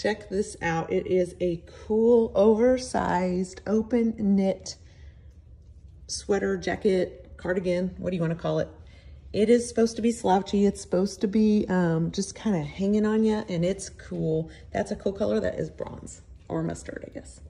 check this out. It is a cool, oversized, open knit sweater, jacket, cardigan, what do you want to call it? It is supposed to be slouchy. It's supposed to be um, just kind of hanging on you, and it's cool. That's a cool color. That is bronze or mustard, I guess.